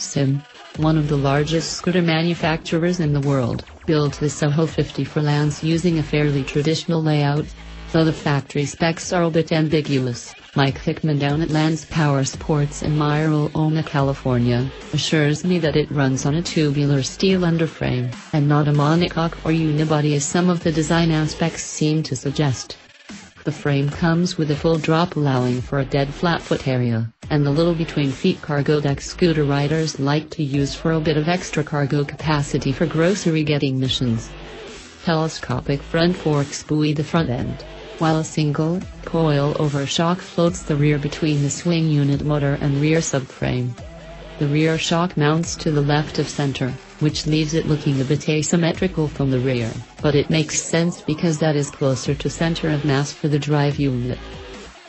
SYM, one of the largest scooter manufacturers in the world, built the Soho 50 for Lance using a fairly traditional layout. Though the factory specs are a bit ambiguous, Mike Hickman down at Lance Powersports in Mira Loma, California, assures me that it runs on a tubular steel underframe, and not a monocoque or unibody as some of the design aspects seem to suggest. The frame comes with a full drop allowing for a dead flat foot area, and the little between feet cargo deck scooter riders like to use for a bit of extra cargo capacity for grocery getting missions. Telescopic front forks buoy the front end, while a single, coil-over shock floats the rear between the swing unit motor and rear subframe. The rear shock mounts to the left of center, which leaves it looking a bit asymmetrical from the rear, but it makes sense because that is closer to center of mass for the drive unit.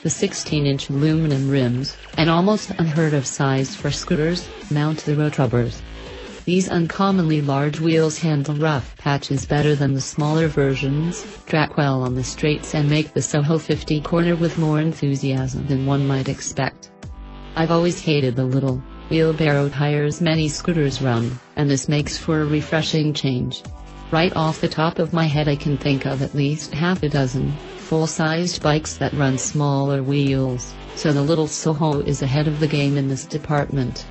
The 16-inch aluminum rims, an almost unheard of size for scooters, mount the road rubbers. These uncommonly large wheels handle rough patches better than the smaller versions, track well on the straights and make the Soho 50 corner with more enthusiasm than one might expect. I've always hated the little, wheelbarrow tires many scooters run, and this makes for a refreshing change. Right off the top of my head I can think of at least half a dozen, full-sized bikes that run smaller wheels, so the little Soho is ahead of the game in this department.